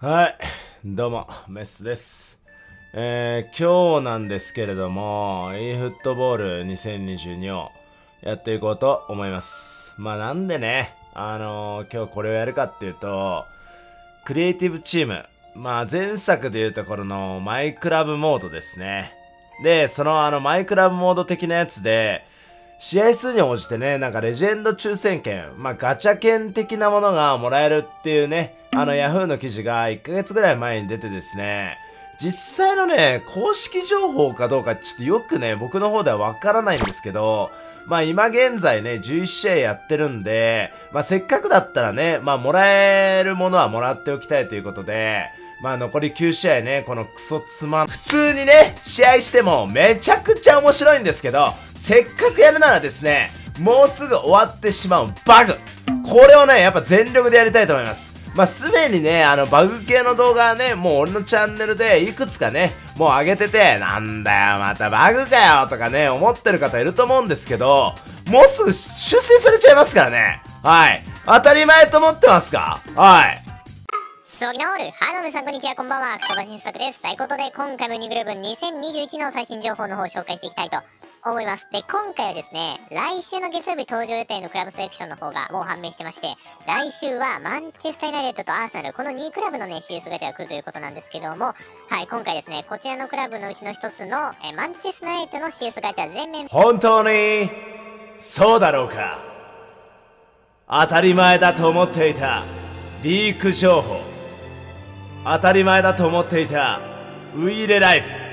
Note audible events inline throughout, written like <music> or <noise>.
はい。どうも、メスです。えー、今日なんですけれども、e フットボール2022をやっていこうと思います。まあなんでね、あのー今日これをやるかっていうと、クリエイティブチーム、まあ前作でいうところのマイクラブモードですね。で、そのあのマイクラブモード的なやつで、試合数に応じてね、なんかレジェンド抽選券、まあガチャ券的なものがもらえるっていうね、あのヤフーの記事が1ヶ月ぐらい前に出てですね、実際のね、公式情報かどうかちょっとよくね、僕の方ではわからないんですけど、まあ今現在ね、11試合やってるんで、まあせっかくだったらね、まあもらえるものはもらっておきたいということで、まあ残り9試合ね、このクソつまん、普通にね、試合してもめちゃくちゃ面白いんですけど、せっかくやるならですね、もうすぐ終わってしまうバグ。これをね、やっぱ全力でやりたいと思います。まあ、すでにね、あの、バグ系の動画はね、もう俺のチャンネルでいくつかね、もう上げてて、なんだよ、またバグかよ、とかね、思ってる方いると思うんですけど、もうすぐ出世されちゃいますからね。はい。当たり前と思ってますか？はい。スワギナオール、ハーノルさんこんにちは、こんばんは、クソバ新作です。ということで、今回も2グループ2021の最新情報の方を紹介していきたいと思います。で、今回はですね、来週の月曜日登場予定のクラブセレクションの方がもう判明してまして、来週はマンチェスターユナイテッドとアーセナル、この2クラブのね、CS ガチャが来るということなんですけども、はい、今回ですね、こちらのクラブのうちの一つの、えマンチェスターユナイテッドの CS ガチャ全面本当に、そうだろうか。当たり前だと思っていた、リーク情報。当たり前だと思っていた、ウイイレライフ。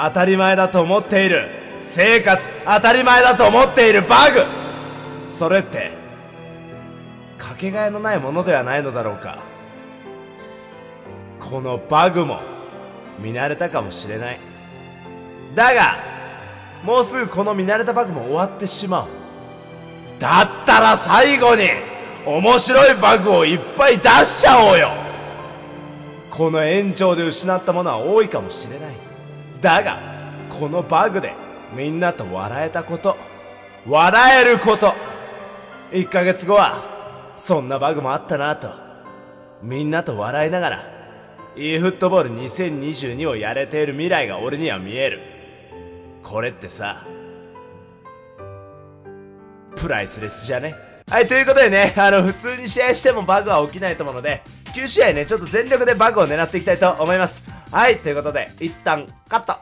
当たり前だと思っている、生活。当たり前だと思っているバグ。それって、かけがえのないものではないのだろうか。このバグも、見慣れたかもしれない。だが、もうすぐこの見慣れたバグも終わってしまう。だったら最後に、面白いバグをいっぱい出しちゃおうよこの炎上で失ったものは多いかもしれない。だが、このバグでみんなと笑えたこと、笑えること、1ヶ月後は、そんなバグもあったなと、みんなと笑いながら、e フットボール2022をやれている未来が俺には見える。これってさ、プライスレスじゃね？はい、ということでね、あの、普通に試合してもバグは起きないと思うので、9試合ね、ちょっと全力でバグを狙っていきたいと思います。はい、ということで、一旦、カット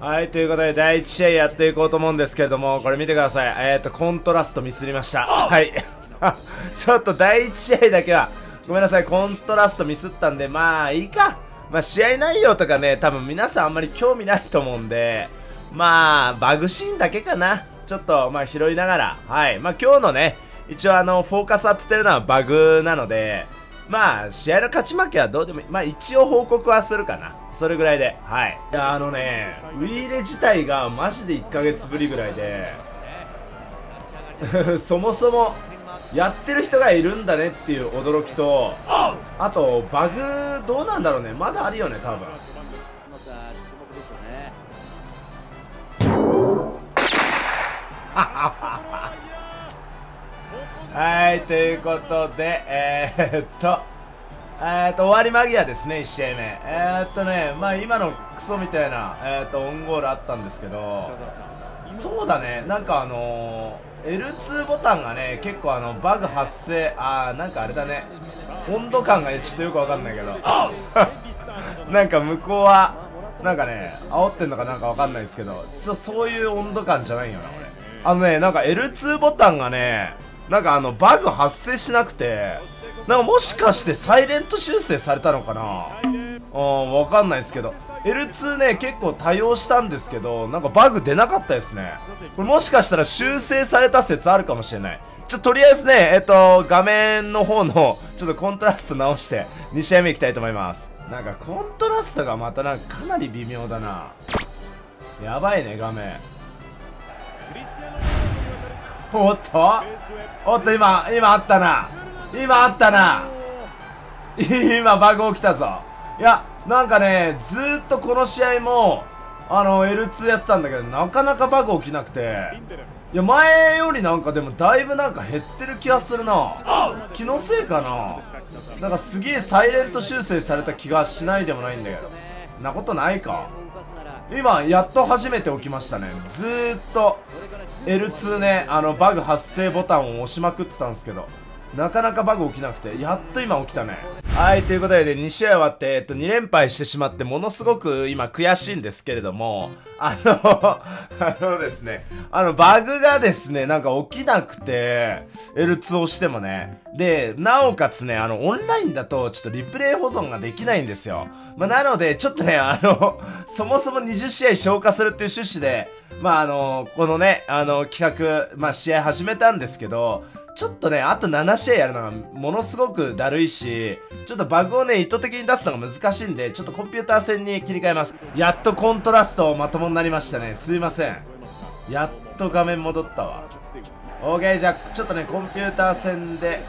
はい、ということで、第1試合やっていこうと思うんですけれども、これ見てください。えっ、ー、と、コントラストミスりました。はい。<laughs> ちょっと第1試合だけは、ごめんなさい、コントラストミスったんで、まあ、いいか。まあ、試合内容とかね、多分皆さんあんまり興味ないと思うんで、まあ、バグシーンだけかな。ちょっと、まあ、拾いながら、はい。まあ、今日のね、一応あの、フォーカス当ててるのはバグなので、まあ、試合の勝ち負けはどうでもいい。まあ、一応報告はするかな。それぐらいで、はい。いや、あのね、ウィーレ自体がマジで1ヶ月ぶりぐらいで、<laughs> そもそも、やってる人がいるんだねっていう驚きと、あと、バグ、どうなんだろうね。まだあるよね、多分。は <laughs> はい、ということで、えー、っと、えー、っと、終わり間際ですね、1試合目。えー、っとね、まあ今のクソみたいな、えー、っと、オンゴールあったんですけど、そうだね、なんかあのー、L2 ボタンがね、結構あの、バグ発生、あー、なんかあれだね、温度感がちょっとよくわかんないけど、<laughs> なんか向こうは、なんかね、煽ってんのかなんかわかんないですけど、そそういう温度感じゃないよな、俺。あのね、なんか L2 ボタンがね、なんかあの、バグ発生しなくて、なんかもしかしてサイレント修正されたのかな？うん、わかんないですけど。L2 ね、結構多用したんですけど、なんかバグ出なかったですね。これもしかしたら修正された説あるかもしれない。ちょ、とりあえずね、えっと、画面の方の、ちょっとコントラスト直して、2試合目いきたいと思います。なんかコントラストがまたなんかかなり微妙だな。やばいね、画面。おっと？おっと今、今あったな。今あったな。今バグ起きたぞ。いや、なんかね、ずっとこの試合も、あの、L2 やってたんだけど、なかなかバグ起きなくて、いや前よりなんかでもだいぶなんか減ってる気がするな気のせいかななんかすげえサイレント修正された気がしないでもないんだけどなことないか今やっと初めて起きましたね。ずーっと L2 ねあのバグ発生ボタンを押しまくってたんですけど。なかなかバグ起きなくて、やっと今起きたね。はい、ということで、ね2試合終わって、えっと、2連敗してしまって、ものすごく今悔しいんですけれども、あの <laughs> あのですね、あの、バグがですね、なんか起きなくて、L2 をしてもね。で、なおかつね、あの、オンラインだと、ちょっとリプレイ保存ができないんですよ。まあ、なので、ちょっとね、あの、<laughs> そもそも20試合消化するっていう趣旨で、まあ、あの、このね、あの、企画、まあ、試合始めたんですけど、ちょっとね、あと7試合やるのがものすごくだるいし、ちょっとバグをね、意図的に出すのが難しいんで、ちょっとコンピューター戦に切り替えます。やっとコントラストまともになりましたね。すいません。やっと画面戻ったわ。OK、じゃあ、ちょっとね、コンピューター戦で。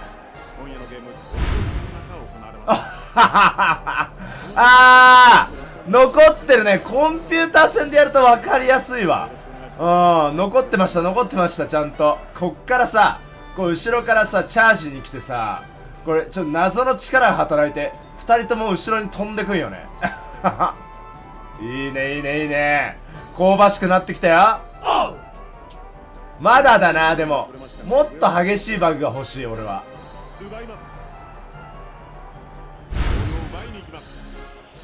<laughs> ああ残ってるね。コンピューター戦でやると分かりやすいわ。うん、残ってました、残ってました、ちゃんと。こっからさ、こう後ろからさチャージに来てさこれちょっと謎の力が働いて2人とも後ろに飛んでくんよね。<laughs> いいねいいねいいね。香ばしくなってきたよ。まだだなでも。もっと激しいバグが欲しい俺は。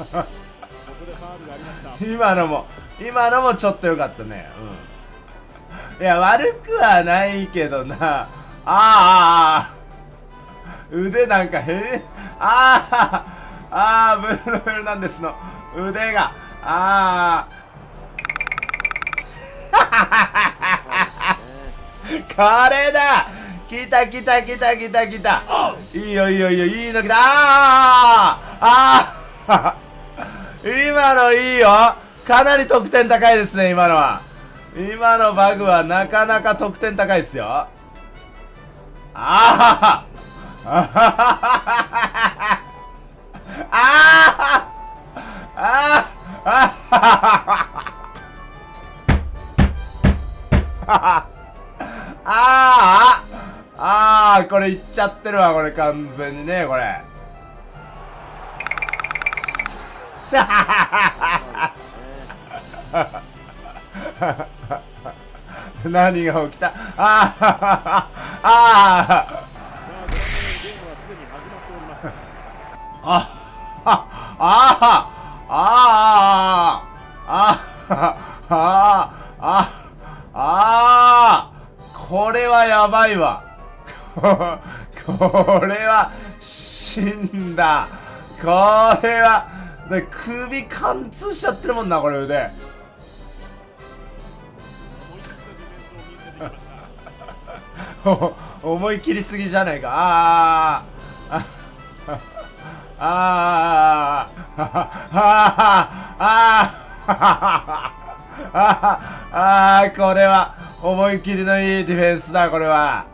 <laughs> 今のも今のもちょっとよかったね。うん。いや悪くはないけどな。ああ腕なんかへああああブルーノ・フェルナンデスの腕がああ <laughs> これだ。来た来た来た来た来た。いいよいいよいいよ。いいの来た。ああああ今のいいよ。かなり得点高いですね今のは。今のバグはなかなか得点高いですよ。あああああああああこれいっちゃってるわこれ完全にねこれ <laughs> 何が起きた？<laughs> あああああああああああああこれはやばいわこれは死んだこれは首貫通しちゃってるもんなこれ腕 <laughs> 思い切りすぎじゃないか。あ <laughs> あ <laughs> あああああこれは思い切りのいいディフェンスだこれは。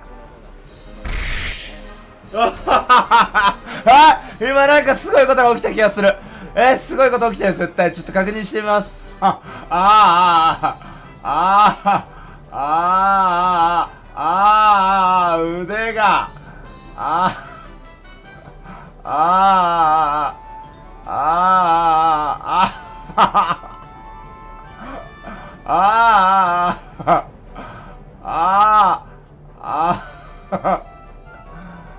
ああ今なんかすごいことが起きた気がする。えー、すごいこと起きたよ絶対。ちょっと確認してみます。あああああああああああー、腕が。あー、あー、あー、あー、あー、あー、あ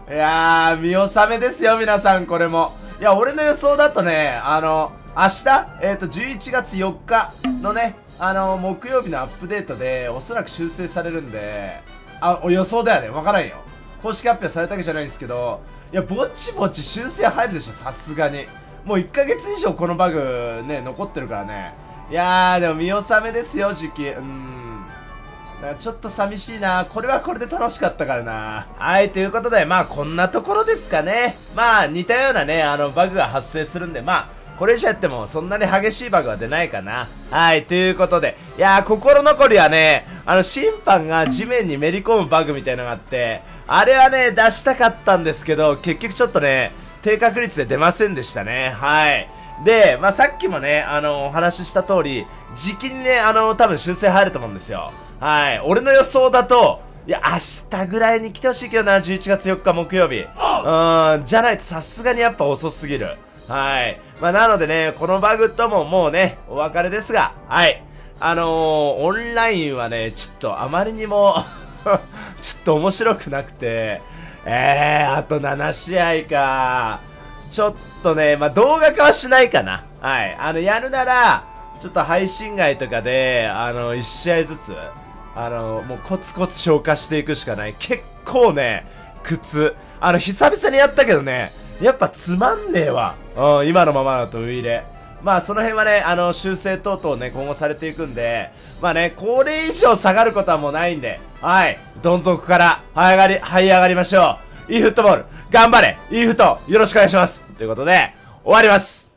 ー、いやー、見納めですよ、皆さん、これも。いや、俺の予想だとね、あの、明日、えっ、ー、と、11月4日のね、あの、木曜日のアップデートで、おそらく修正されるんで、あ、お予想だよね。わからんよ。公式発表されたわけじゃないんですけど、いや、ぼちぼち修正入るでしょ、さすがに。もう1ヶ月以上このバグね、残ってるからね。いやー、でも見納めですよ、時期。うん。ちょっと寂しいな。これはこれで楽しかったからな。はい、ということで、まあこんなところですかね。まあ似たようなね、あのバグが発生するんで、まあこれ以上やってもそんなに激しいバグは出ないかな。はい、ということで。いやー、心残りはね、あの、審判が地面にめり込むバグみたいなのがあって、あれはね、出したかったんですけど、結局ちょっとね、低確率で出ませんでしたね。はい。で、まあ、さっきもね、あの、お話しした通り、時期にね、あの、多分修正入ると思うんですよ。はい。俺の予想だと、いや、明日ぐらいに来てほしいけどな、11月4日木曜日。うん、じゃないとさすがにやっぱ遅すぎる。はい。まあ、なのでね、このバグとももうね、お別れですが、はい。あのー、オンラインはね、ちょっとあまりにも <laughs> ちょっと面白くなくて、えー、あと7試合か。ちょっとね、まあ、動画化はしないかな。はい。あの、やるなら、ちょっと配信外とかで、あの、1試合ずつ、あの、もうコツコツ消化していくしかない。結構ね、苦痛。あの、久々にやったけどね、やっぱつまんねえわ。うん、今のままだとウイイレ。まあその辺はね、あの、修正等々ね、今後されていくんで、まあね、これ以上下がることはもうないんで、はい、どん底から、はい上がり、はい上がりましょう。いいフットボール、頑張れいいフット、よろしくお願いしますということで、終わります